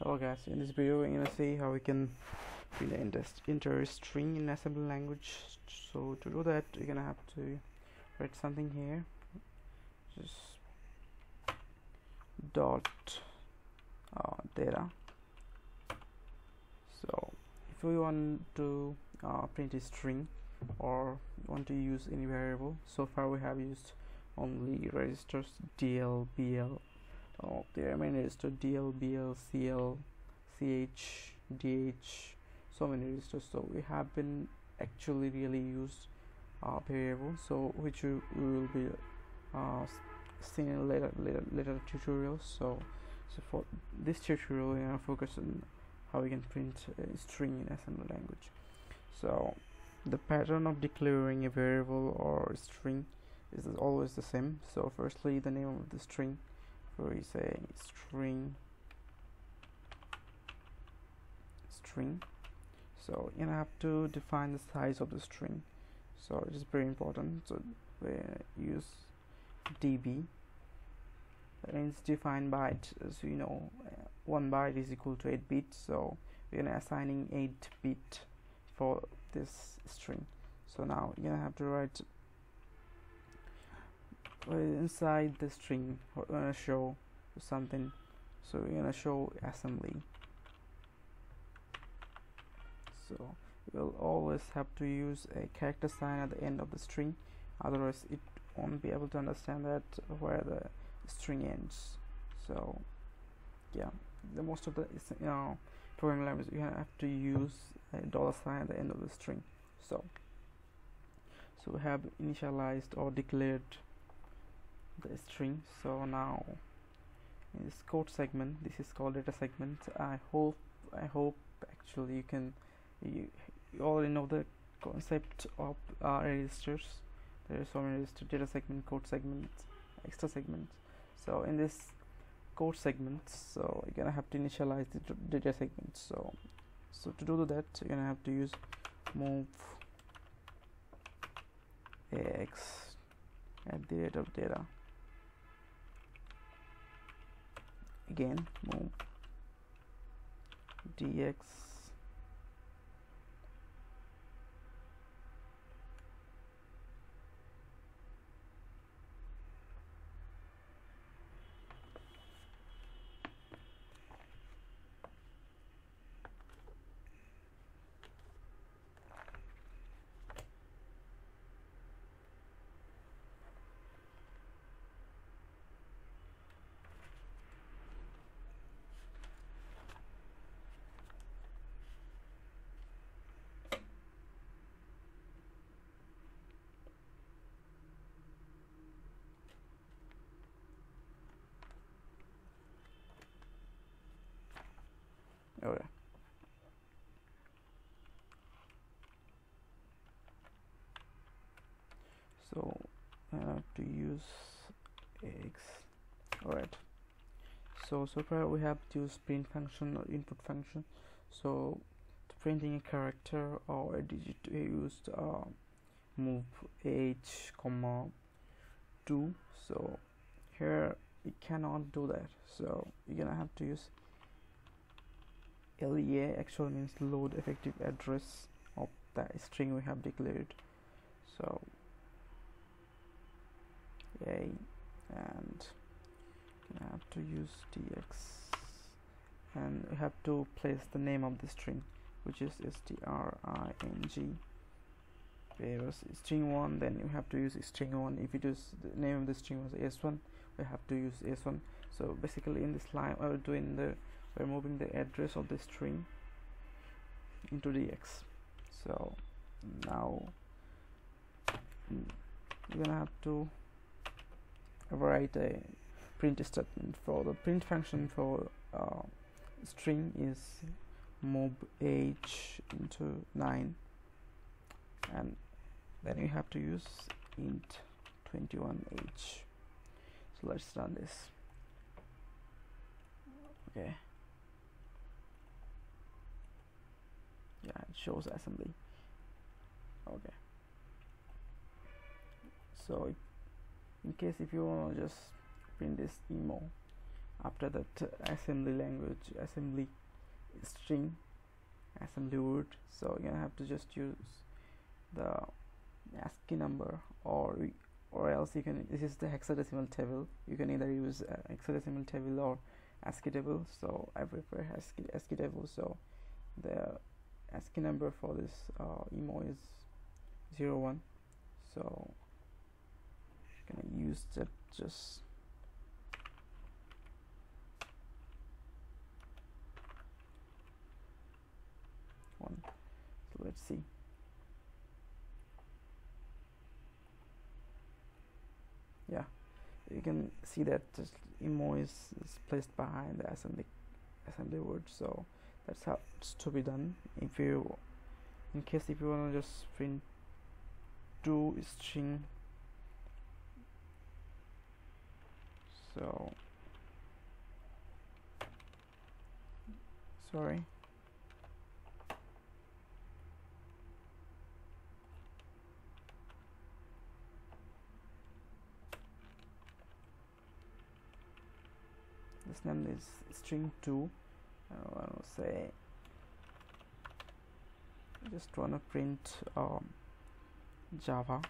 Hello guys, in this video we're gonna see how we can print an inter string in assembly language. So to do that you're gonna have to write something here. Just dot uh, data. So if we want to uh, print a string or want to use any variable, so far we have used only registers DL, BL there are many registers DL, BL, CL, CH, DH so many registers. So we have been actually really used uh, variable. So which we, we will be uh, seeing in later, later later tutorials. So so for this tutorial we're gonna focus on how we can print a string in assembly language. So the pattern of declaring a variable or a string is always the same. So firstly the name of the string where we say string. String. So you have to define the size of the string. So it is very important so we use db. That means defined byte. As you know uh, one byte is equal to 8 bits so we're assigning 8 bit for this string. So now gonna have to write Uh, inside the string we're gonna uh, show something. So we're gonna show assembly. So we'll always have to use a character sign at the end of the string. Otherwise it won't be able to understand that where the string ends. So yeah. The most of the you know programming language you have to use a dollar sign at the end of the string. So so we have initialized or declared the string. So now in this code segment this is called data segment. I hope I hope actually you can you, you already know the concept of uh, registers. There are so many registers data segment code segment extra segment. So in this code segment so you're gonna have to initialize the data segment. So so to do that you're gonna have to use move ax at the rate of data again. Move. Dx okay so I have to use x. Alright. So so far we have used print function or input function. So to printing a character or a digit we used uh, move h comma 2 so here we cannot do that. So you're gonna have to use LEA actually means load effective address of the string we have declared. So a and I have to use dx and we have to place the name of the string which is string whereas string 1 then you have to use string 1 if it is the name of the string was s1 we have to use s1 so basically in this line uh, I will do in the we're moving the address of the string into dx. So now you're gonna have to write a print statement for the print function for uh, string is move h into 9 and then you have to use int 21h so let's run this. Okay yeah it shows assembly. Okay. So in case if you want to just print this emo after that uh, assembly language assembly string assembly word so you're gonna have to just use the ASCII number or or else you can this is the hexadecimal table. You can either use uh, hexadecimal table or ASCII table. So I prefer ASCII, ASCII table. So the ASCII number for this uh, emo is 01 so I'm gonna use that just one. So let's see. Yeah you can see that just emo is, is placed behind the assembly assembly word so that's how it's to be done. If you in case if you want to just print two string so. Sorry. This name is string 2 I want to say just want to print um, Java.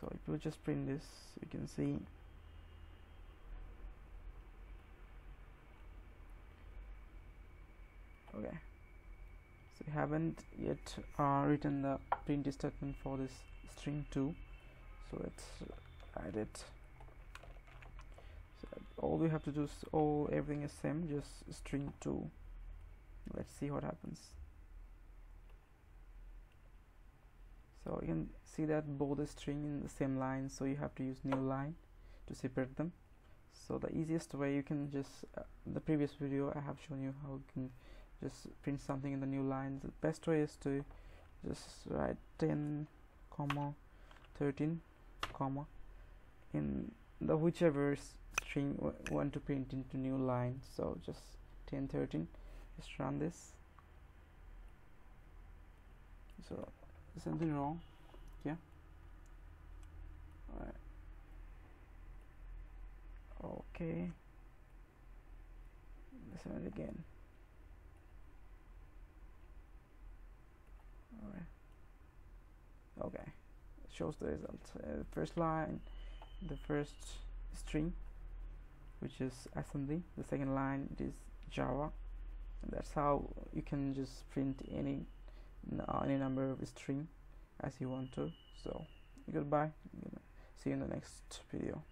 So if you just print this you can see. Okay. So we haven't yet uh, written the print statement for this string 2 so let's add it all we have to do is all everything is same just string 2 let's see what happens. So you can see that both the string in the same line so you have to use new line to separate them. So the easiest way you can just uh, the previous video I have shown you how you can just print something in the new line. The best way is to just write 10 comma 13 comma in the whichever want to print into new line so just 10 13 just run this. So something wrong? Yeah. All right okay. Let's run it again. Okay. It shows the result uh, first line the first string which is assembly the second line it is java. That's how you can just print any uh, any number of string as you want to. So goodbye. See you in the next video